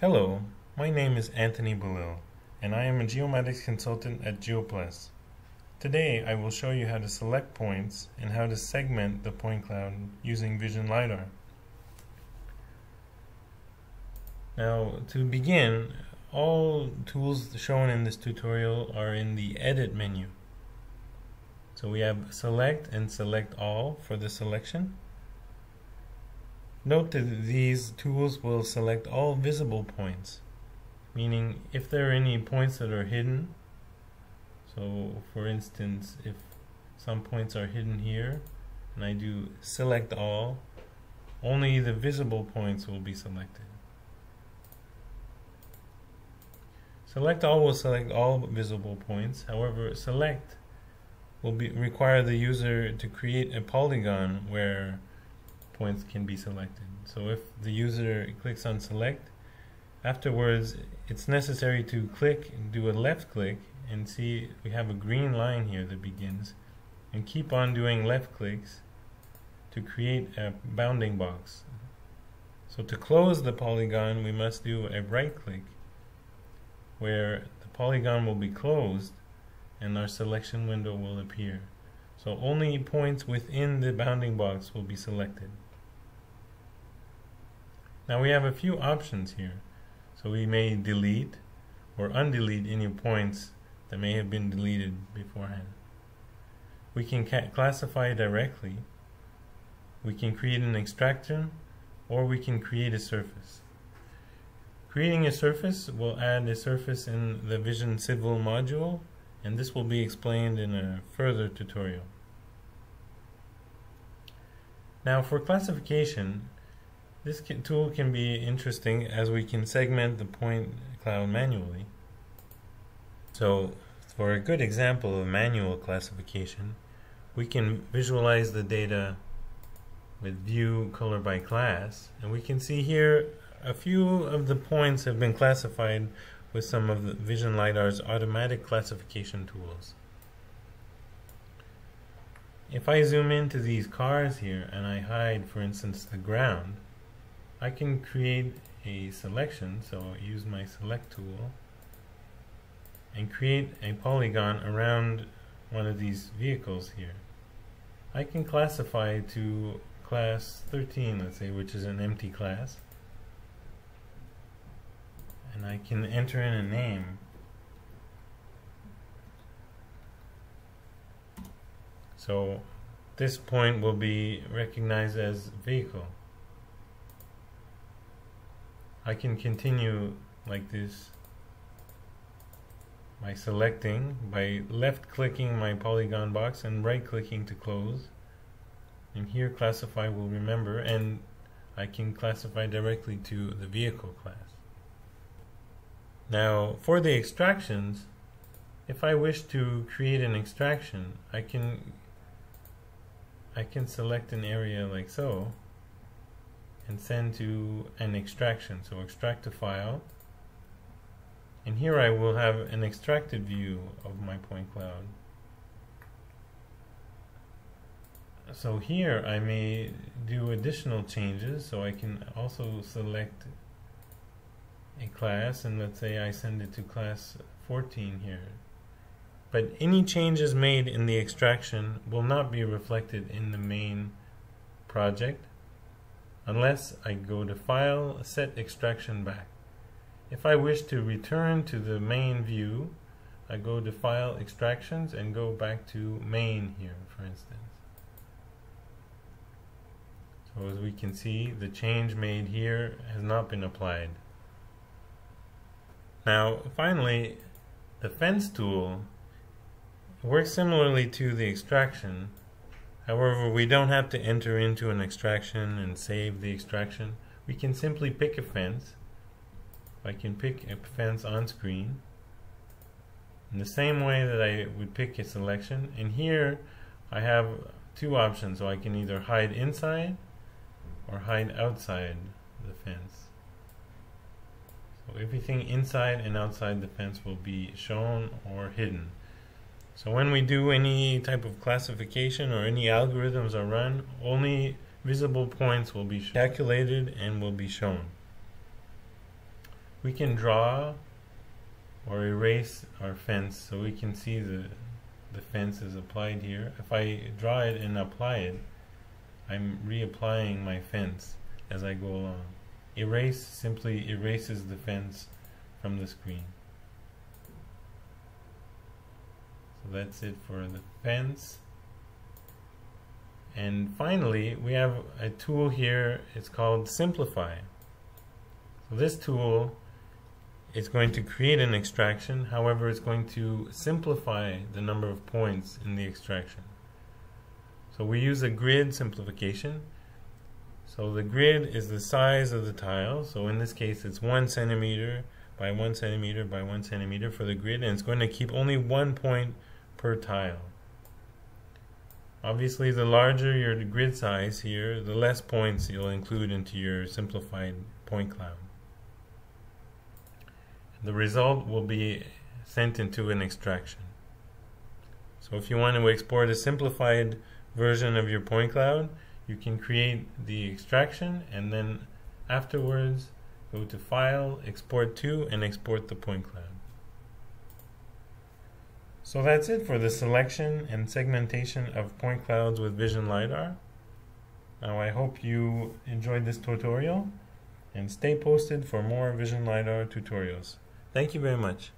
Hello, my name is Anthony Belil, and I am a geomatics consultant at GeoPlus. Today I will show you how to select points and how to segment the point cloud using Vision LiDAR. Now, to begin, all tools shown in this tutorial are in the Edit menu. So we have Select and Select All for the selection. Note that these tools will select all visible points, meaning if there are any points that are hidden, so for instance, if some points are hidden here, and I do select all, only the visible points will be selected. Select all will select all visible points. However, select will be require the user to create a polygon where points can be selected. So if the user clicks on select, afterwards it's necessary to click and do a left click and see we have a green line here that begins and keep on doing left clicks to create a bounding box. So to close the polygon we must do a right click where the polygon will be closed and our selection window will appear. So only points within the bounding box will be selected. Now we have a few options here. So we may delete or undelete any points that may have been deleted beforehand. We can classify directly. We can create an extraction or we can create a surface. Creating a surface will add a surface in the Vision Civil module, and this will be explained in a further tutorial. Now for classification, this can, tool can be interesting as we can segment the point cloud manually. So for a good example of manual classification, we can visualize the data with view color by class, and we can see here a few of the points have been classified with some of the Vision LiDAR's automatic classification tools. If I zoom into these cars here and I hide, for instance, the ground, I can create a selection, so use my select tool and create a polygon around one of these vehicles here. I can classify to class 13, let's say, which is an empty class and I can enter in a name. So this point will be recognized as vehicle. I can continue like this by selecting, by left clicking my polygon box and right clicking to close. And here classify will remember and I can classify directly to the vehicle class. Now, for the extractions, if I wish to create an extraction, I can I can select an area like so and send to an extraction. So extract a file. And here I will have an extracted view of my point cloud. So here I may do additional changes so I can also select a class and let's say I send it to class 14 here. But any changes made in the extraction will not be reflected in the main project unless I go to File, Set Extraction Back. If I wish to return to the main view, I go to File, Extractions, and go back to Main here, for instance. So as we can see, the change made here has not been applied. Now, finally, the fence tool works similarly to the extraction. However, we don't have to enter into an extraction and save the extraction. We can simply pick a fence. I can pick a fence on screen in the same way that I would pick a selection. And here I have two options. So I can either hide inside or hide outside the fence. So everything inside and outside the fence will be shown or hidden. So when we do any type of classification or any algorithms are run, only visible points will be calculated and will be shown. we can draw or erase our fence so we can see the the fence is applied here. If I draw it and apply it, I'm reapplying my fence as I go along. Erase simply erases the fence from the screen. So that's it for the fence. And finally, we have a tool here, it's called Simplify. So this tool is going to create an extraction, however it's going to simplify the number of points in the extraction. So we use a grid simplification. So the grid is the size of the tile, so in this case it's one centimeter by one centimeter by one centimeter for the grid, and it's going to keep only one point per tile. Obviously, the larger your grid size here, the less points you'll include into your simplified point cloud. The result will be sent into an extraction. So if you want to export a simplified version of your point cloud, you can create the extraction and then afterwards go to File, Export to, and export the point cloud. So that's it for the selection and segmentation of point clouds with Vision LiDAR. Now I hope you enjoyed this tutorial and stay posted for more Vision LiDAR tutorials. Thank you very much.